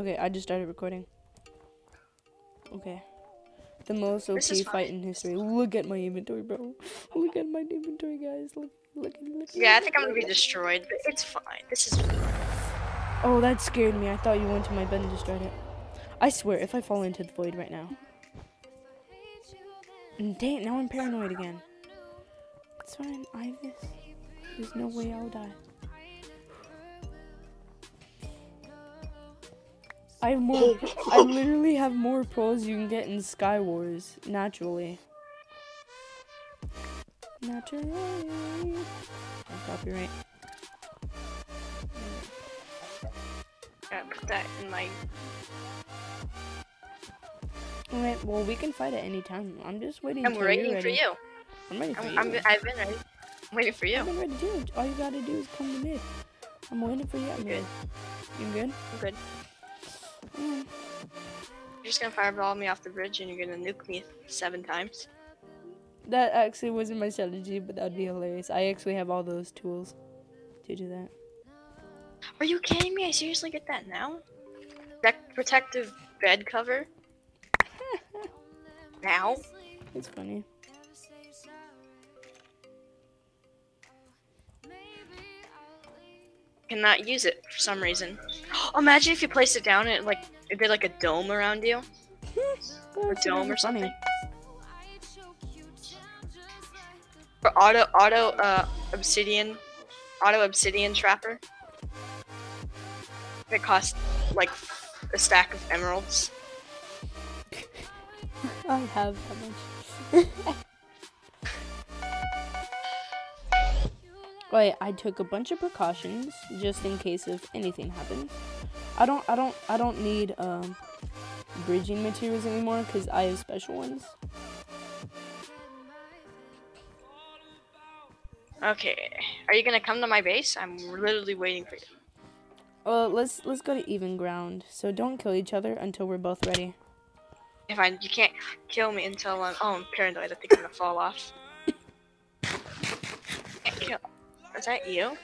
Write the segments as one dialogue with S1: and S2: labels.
S1: Okay, I just started recording. Okay. The most OP fight in history. Look at my inventory, bro. Look at my inventory, guys. Look, look, look.
S2: Yeah, I think I'm gonna be destroyed, but it's fine. This is
S1: Oh, that scared me. I thought you went to my bed and destroyed it. I swear, if I fall into the void right now. And Dang, now I'm paranoid again. It's fine. I have this. There's no way I'll die. I have more. I literally have more pros you can get in Sky Wars naturally. Naturally. Oh, copyright.
S2: gotta put that in my.
S1: Alright, well we can fight at any time. I'm just waiting.
S2: For
S1: you. I'm
S2: waiting for you.
S1: I'm ready for
S2: I'm,
S1: you.
S2: I'm, I've been ready. I'm waiting for you.
S1: I've been ready too. All you gotta do is come to me. I'm waiting for you. I'm
S2: good.
S1: You good?
S2: I'm good.
S1: Mm.
S2: You're just gonna fireball me off the bridge and you're gonna nuke me seven times.
S1: That actually wasn't my strategy, but that'd be hilarious. I actually have all those tools to do that.
S2: Are you kidding me? I seriously get that now? That protective bed cover? Now?
S1: It's funny.
S2: Cannot use it for some reason. Imagine if you placed it down and it like it did like a dome around you.
S1: Or
S2: dome or something. For auto auto uh obsidian auto obsidian trapper. It costs like a stack of emeralds.
S1: I have that much. Wait, I took a bunch of precautions just in case if anything happens. I don't, I don't, I don't need um, bridging materials anymore because I have special ones.
S2: Okay. Are you gonna come to my base? I'm literally waiting for you.
S1: Well, let's let's go to even ground. So don't kill each other until we're both ready.
S2: If I you can't kill me until I'm oh I'm paranoid, I think I'm gonna fall off. Is that you?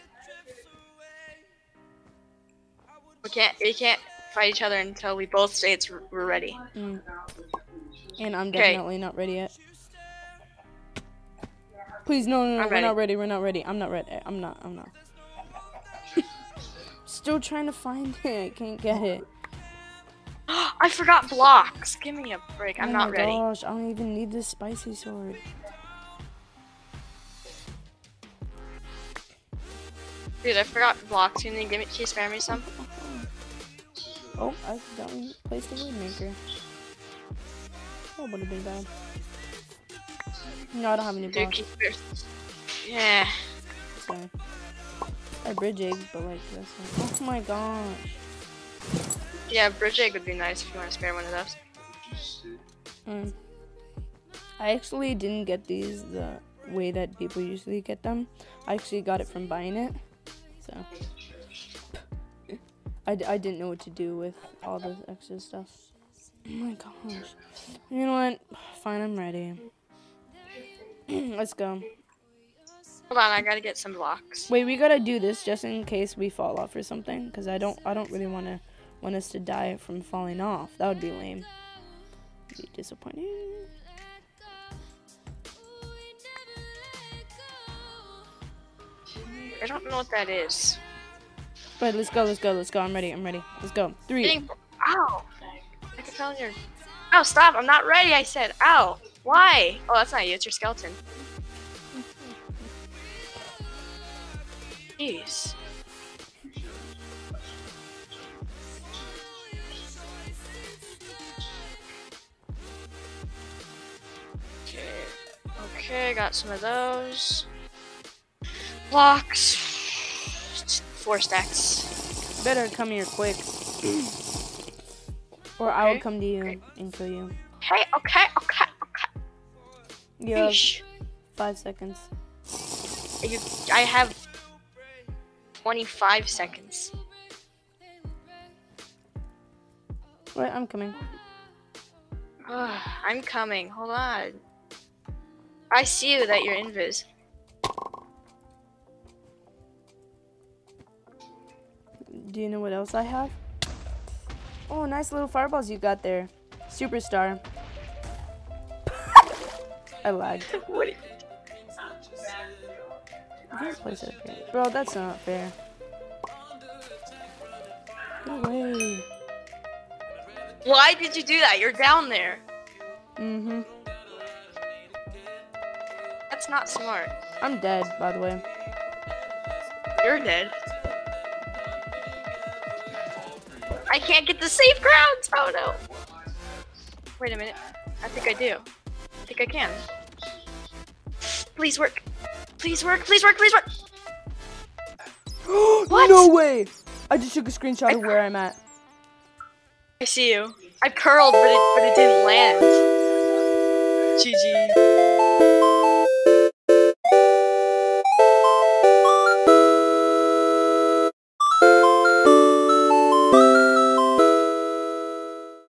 S2: We can't we can't fight each other until we both say it's we're ready.
S1: Mm. And I'm definitely not ready yet. Please, no, no, no,
S2: I'm
S1: we're
S2: ready.
S1: not ready. We're not ready. I'm not ready. I'm not. I'm not. Still trying to find it. I can't get it.
S2: I forgot blocks. Give me a break. I'm
S1: oh
S2: not
S1: my
S2: ready.
S1: gosh, I don't even need this spicy sword.
S2: Dude, I forgot blocks. Can you give me can spare me some?
S1: Oh, I accidentally placed a wood maker. That would have been bad. No, I don't have any blocks.
S2: Yeah.
S1: Sorry. I bridge egg, but like this one. Oh my gosh.
S2: Yeah, bridge egg would be nice if you want to spare one of those.
S1: Um, I actually didn't get these the way that people usually get them. I actually got it from buying it. So. I, I didn't know what to do with all this extra stuff. Oh my gosh. You know what? Fine, I'm ready. Let's go.
S2: Hold on, I gotta get some blocks.
S1: Wait, we gotta do this just in case we fall off or something, because I don't I don't really want to want us to die from falling off. That would be lame. Be disappointing.
S2: I don't know what that is.
S1: Right, let's go, let's go, let's go. I'm ready, I'm ready. Let's go. Three.
S2: Getting ow! I can tell you're. Ow! Stop! I'm not ready. I said. Ow! Why? Oh, that's not you. It's your skeleton. Jeez. Okay. Okay, got some of those. Blocks. Four stacks.
S1: Better come here quick. or I will come to you
S2: okay.
S1: and kill you.
S2: Okay, okay, okay, okay.
S1: You have
S2: Yeesh.
S1: five seconds.
S2: You, I have 25 seconds.
S1: Wait, I'm coming.
S2: Ugh, I'm coming. Hold on. I see you that you're invis.
S1: Do you know what else I have? Oh, nice little fireballs you got there. Superstar. I lagged.
S2: What?
S1: Can't place it up here. Bro, that's not fair. Get away.
S2: Why did you do that? You're down there.
S1: Mm-hmm.
S2: That's not smart.
S1: I'm dead, by the way.
S2: You're dead. I can't get the safe grounds. Oh no. Wait a minute. I think I do. I think I can. Please work. Please work. Please work. Please work. What?
S1: No way! I just took a screenshot of where I'm at.
S2: I see you. I curled, but it but it didn't land. GG.